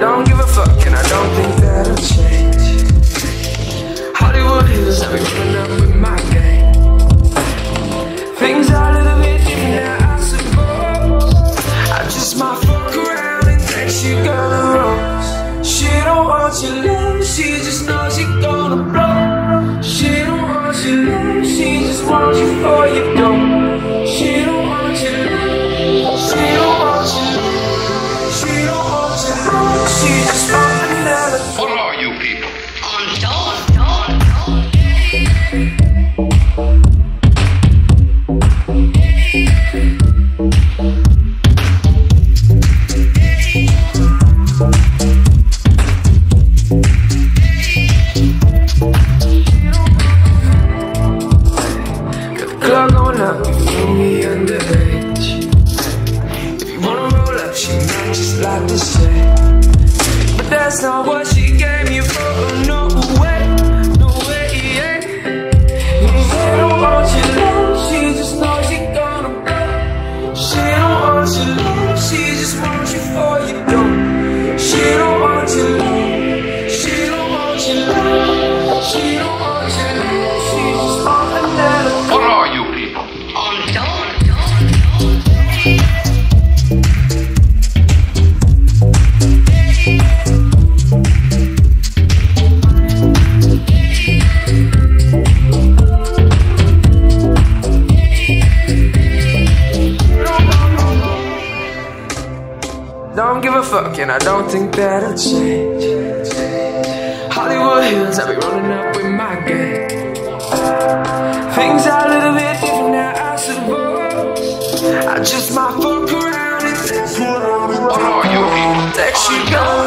don't give a fuck, and I don't think that'll change. Hollywood Hills, I'll be running up with my gang. Things are a little bit different now, I suppose. I just might fuck around and text your girl a rose. She don't want your love, she just knows What are you people? Club going up, underage. If you wanna roll up, she might just like to say. That's not what she gave Don't give a fuck, and I don't think that'll change. Hollywood Hills, I'll be running up with my gang. Things are a little bit different now, I suppose. I just might fuck around and text oh, you, What are you people? text you, girl.